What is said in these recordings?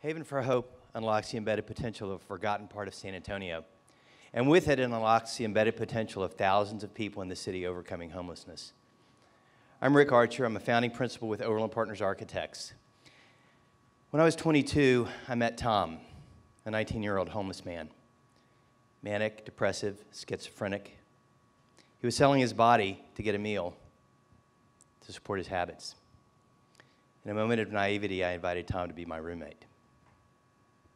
Haven for Hope unlocks the embedded potential of a forgotten part of San Antonio. And with it, it unlocks the embedded potential of thousands of people in the city overcoming homelessness. I'm Rick Archer. I'm a founding principal with Overland Partners Architects. When I was 22, I met Tom, a 19 year old homeless man. Manic, depressive, schizophrenic. He was selling his body to get a meal to support his habits. In a moment of naivety, I invited Tom to be my roommate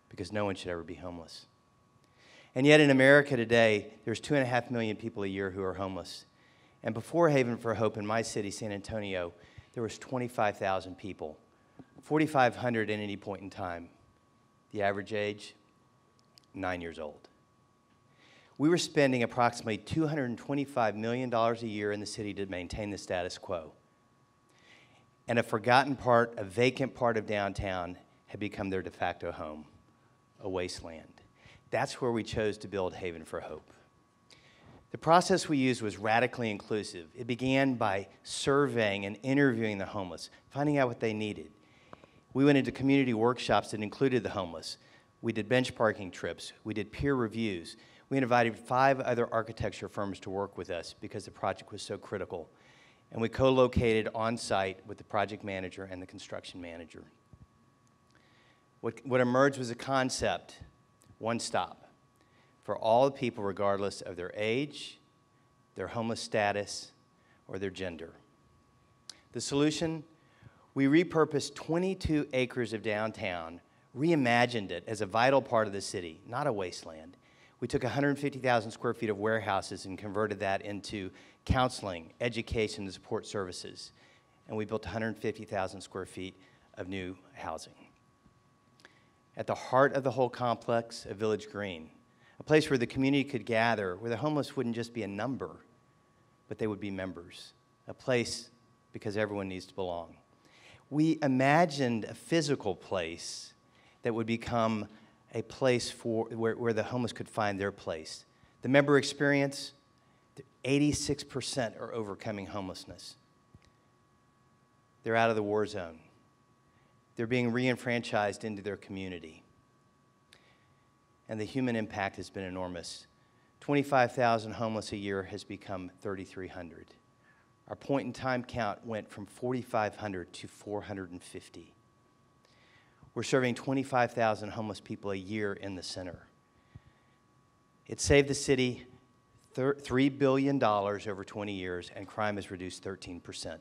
because no one should ever be homeless. And yet, in America today, there's two and a half million people a year who are homeless. And before Haven for Hope in my city, San Antonio, there was 25,000 people, 4,500 at any point in time. The average age, nine years old. We were spending approximately $225 million a year in the city to maintain the status quo. And a forgotten part, a vacant part of downtown had become their de facto home a wasteland. That's where we chose to build Haven for Hope. The process we used was radically inclusive. It began by surveying and interviewing the homeless, finding out what they needed. We went into community workshops that included the homeless. We did benchmarking trips. We did peer reviews. We invited five other architecture firms to work with us because the project was so critical. And we co located on site with the project manager and the construction manager. What, what emerged was a concept one stop for all people, regardless of their age, their homeless status, or their gender. The solution we repurposed 22 acres of downtown, reimagined it as a vital part of the city, not a wasteland. We took 150,000 square feet of warehouses and converted that into counseling, education, and support services. And we built 150,000 square feet of new housing at the heart of the whole complex, a village green, a place where the community could gather, where the homeless wouldn't just be a number, but they would be members, a place because everyone needs to belong. We imagined a physical place that would become a place for, where, where the homeless could find their place. The member experience, 86% are overcoming homelessness. They're out of the war zone. They're being reenfranchised into their community. And the human impact has been enormous. 25,000 homeless a year has become 3,300. Our point in time count went from 4,500 to 450. We're serving 25,000 homeless people a year in the center. It saved the city $3 billion over 20 years, and crime has reduced 13%.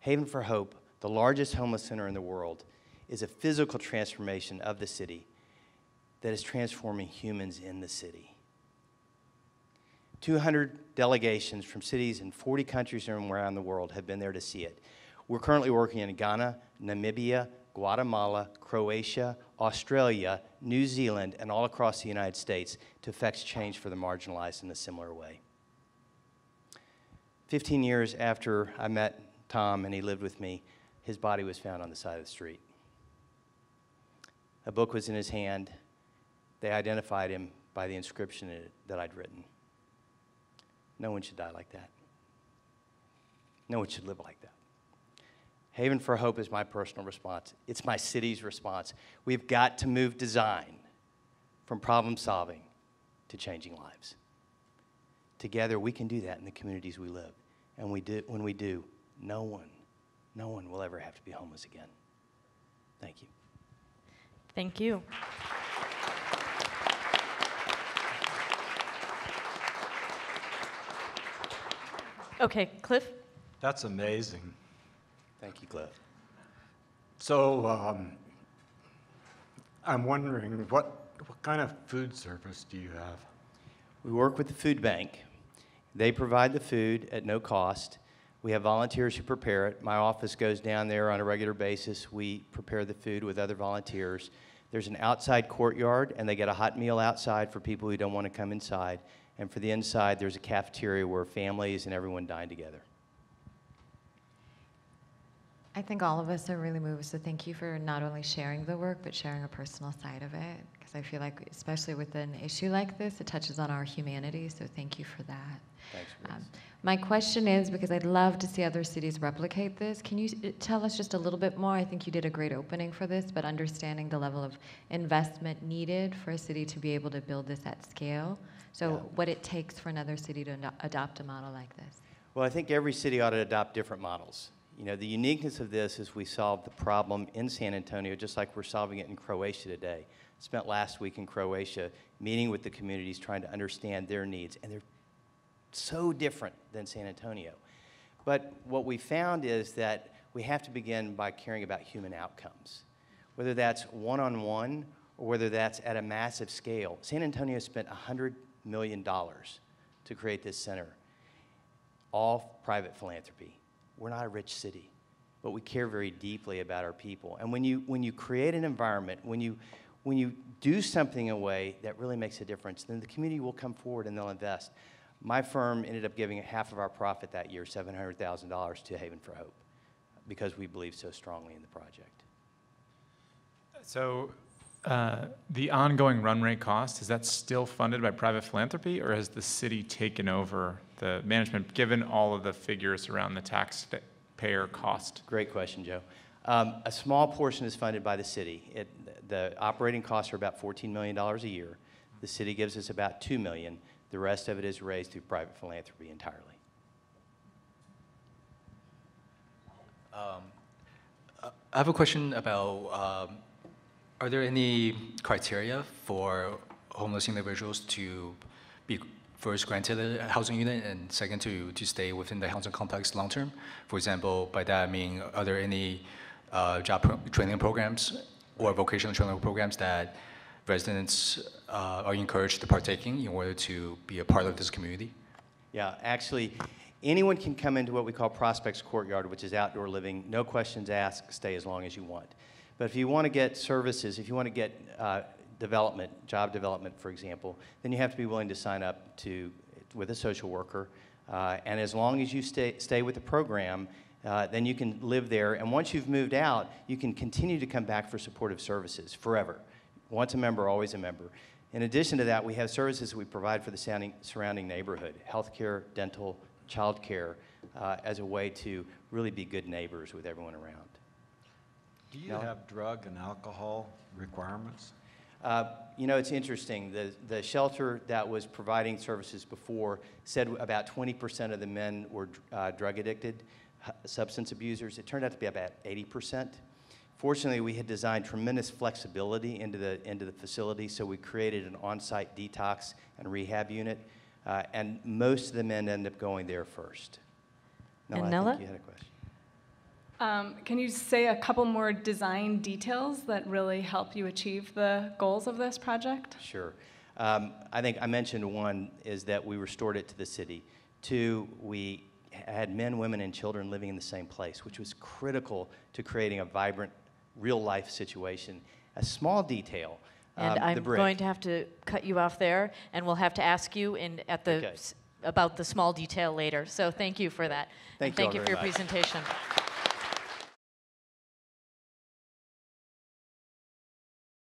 Haven for Hope the largest homeless center in the world, is a physical transformation of the city that is transforming humans in the city. 200 delegations from cities in 40 countries around the world have been there to see it. We're currently working in Ghana, Namibia, Guatemala, Croatia, Australia, New Zealand, and all across the United States to effect change for the marginalized in a similar way. 15 years after I met Tom and he lived with me, his body was found on the side of the street. A book was in his hand. They identified him by the inscription that I'd written. No one should die like that. No one should live like that. Haven for Hope is my personal response. It's my city's response. We've got to move design from problem solving to changing lives. Together, we can do that in the communities we live. And we do, when we do, no one no one will ever have to be homeless again. Thank you. Thank you. Okay, Cliff? That's amazing. Thank you, Cliff. So, um, I'm wondering what, what kind of food service do you have? We work with the food bank. They provide the food at no cost, we have volunteers who prepare it. My office goes down there on a regular basis. We prepare the food with other volunteers. There's an outside courtyard, and they get a hot meal outside for people who don't want to come inside. And for the inside, there's a cafeteria where families and everyone dine together. I think all of us are really moved. So thank you for not only sharing the work, but sharing a personal side of it. Because I feel like, especially with an issue like this, it touches on our humanity. So thank you for that. Thanks. Um, my question is because I'd love to see other cities replicate this. Can you tell us just a little bit more? I think you did a great opening for this, but understanding the level of investment needed for a city to be able to build this at scale. So, Yeah. what it takes for another city to ado- adopt a model like this. Well, I think every city ought to adopt different models. You know, the uniqueness of this is we solve the problem in San Antonio just like we're solving it in Croatia today. Spent last week in Croatia meeting with the communities trying to understand their needs, and they're so different than San Antonio. But what we found is that we have to begin by caring about human outcomes, whether that's one on one or whether that's at a massive scale. San Antonio spent $100 million to create this center all private philanthropy. We're not a rich city, but we care very deeply about our people. And when you, when you create an environment, when you, when you do something in a way that really makes a difference, then the community will come forward and they'll invest. My firm ended up giving half of our profit that year, $700,000, to Haven for Hope, because we believe so strongly in the project. So, uh, the ongoing run rate cost, is that still funded by private philanthropy, or has the city taken over the management, given all of the figures around the taxpayer cost? Great question, Joe. Um, a small portion is funded by the city. It, the operating costs are about $14 million a year. The city gives us about 2 million. The rest of it is raised through private philanthropy entirely. I have a question about, um, are there any criteria for homeless individuals to be first granted a housing unit and second to, to stay within the housing complex long term? For example, by that I mean, are there any uh, job pro- training programs or vocational training programs that residents uh, are encouraged to partake in in order to be a part of this community? Yeah, actually, anyone can come into what we call Prospects Courtyard, which is outdoor living, no questions asked, stay as long as you want. But if you want to get services, if you want to get uh, development, job development, for example, then you have to be willing to sign up to with a social worker. Uh, and as long as you stay, stay with the program, uh, then you can live there. And once you've moved out, you can continue to come back for supportive services forever. Once a member, always a member. In addition to that, we have services we provide for the surrounding neighborhood healthcare, dental, childcare, uh, as a way to really be good neighbors with everyone around. Do you No. have drug and alcohol requirements? Uh, you know, it's interesting. The, the shelter that was providing services before said about 20% of the men were uh, drug addicted, h- substance abusers. It turned out to be about 80%. Fortunately, we had designed tremendous flexibility into the, into the facility, so we created an on site detox and rehab unit, uh, and most of the men ended up going there first. And I Nella? think you had a question. Um, can you say a couple more design details that really help you achieve the goals of this project? Sure. Um, I think I mentioned one is that we restored it to the city. Two, we had men, women, and children living in the same place, which was critical to creating a vibrant, real life situation. A small detail. And um, I'm the brick. going to have to cut you off there, and we'll have to ask you in, at the, Okay. s- about the small detail later. So thank you for that. Thank and you thank all you for very your much. presentation.